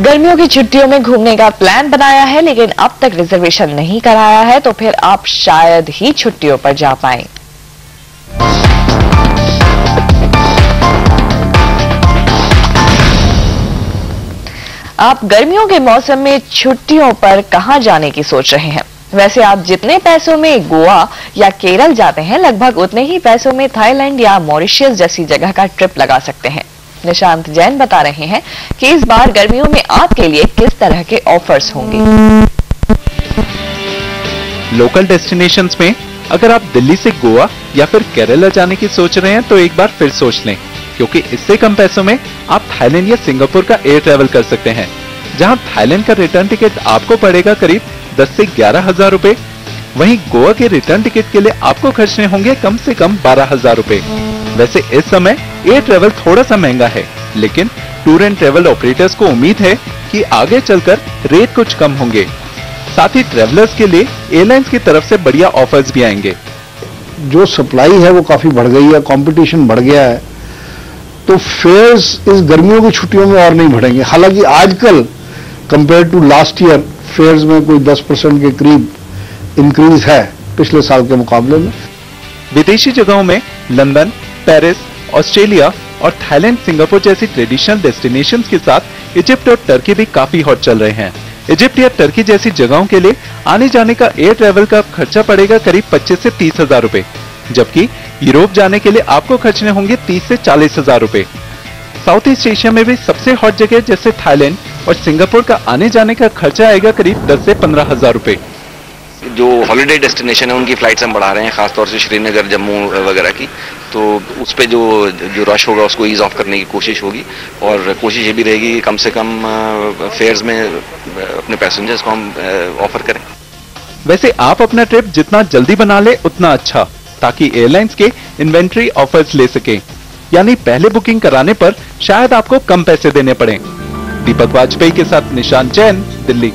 गर्मियों की छुट्टियों में घूमने का प्लान बनाया है, लेकिन अब तक रिजर्वेशन नहीं कराया है तो फिर आप शायद ही छुट्टियों पर जा पाए। आप गर्मियों के मौसम में छुट्टियों पर कहाँ जाने की सोच रहे हैं? वैसे आप जितने पैसों में गोवा या केरल जाते हैं, लगभग उतने ही पैसों में थाईलैंड या मॉरिशियस जैसी जगह का ट्रिप लगा सकते हैं। निशांत जैन बता रहे हैं कि इस बार गर्मियों में आपके लिए किस तरह के ऑफर्स होंगे? लोकल डेस्टिनेशंस में अगर आप दिल्ली से गोवा या फिर केरला जाने की सोच रहे हैं तो एक बार फिर सोच लें, क्योंकि इससे कम पैसों में आप थाईलैंड या सिंगापुर का एयर ट्रेवल कर सकते हैं, जहाँ थाईलैंड का रिटर्न टिकट आपको पड़ेगा करीब 10 से ग्यारह हज़ार रूपए वहीं गोवा के रिटर्न टिकट के लिए आपको खर्चने होंगे कम से कम बारह हज़ार रूपए। वैसे इस समय एयर ट्रेवल थोड़ा सा महँगा है, लेकिन टूर एंड ट्रेवल ऑपरेटर्स को उम्मीद है कि आगे चलकर रेट कुछ कम होंगे। साथ ही ट्रेवलर्स के लिए एयरलाइंस की तरफ़ से बढ़िया ऑफर्स भी आएँगे। जो सप्लाई है वो काफ़ी बढ़ गई है कंपटीशन बढ़ गया है। तो फेयर्स इस गर्मियों की छुट्टियों में और नहीं बढ़ेंगे। हालाँकि आजकल compare to last year fares में कोई 10 परसेंट के करीब इंक्रीज है पिछले साल के मुकाबले में। विदेशी जगहों में लंदन, पेरिस, ऑस्ट्रेलिया और थाईलैंड, सिंगापुर जैसी ट्रेडिशनल डेस्टिनेशंस के साथ इजिप्ट और टर्की भी काफ़ी हॉट चल रहे हैं। इजिप्ट या टर्की जैसी जगहों के लिए आने जाने का एयर ट्रेवल का खर्चा पड़ेगा करीब 25 से तीस हज़ार रूपए, जबकि यूरोप जाने के लिए आपको खर्चने होंगे 30 से चालीस हज़ार रूपए। साउथ ईस्ट एशिया में भी सबसे हॉट जगह जैसे थाईलैंड और सिंगापुर का आने जाने का खर्चा आएगा करीब 10 से पंद्रह हज़ार रूपए। जो हॉलीडे डेस्टिनेशन है, उनकी फ्लाइट्स हम बढ़ा रहे हैं, खासतौर से श्रीनगर, जम्मू वगैरह की। तो उस पर जो जो रश होगा, उसको ईज ऑफ़ करने की कोशिश होगी। और कोशिश ये भी रहेगी कि कम से कम फेयर्स में अपने पैसेंजर्स को हम ऑफ़र करें। वैसे आप अपना ट्रिप जितना जल्दी बना ले, उतना अच्छा ताकि एयरलाइंस के इन्वेंट्री ऑफर्स ले सके। यानी पहले बुकिंग कराने पर शायद आपको कम पैसे देने पड़े। दीपक वाजपेयी के साथ निशान जैन, दिल्ली।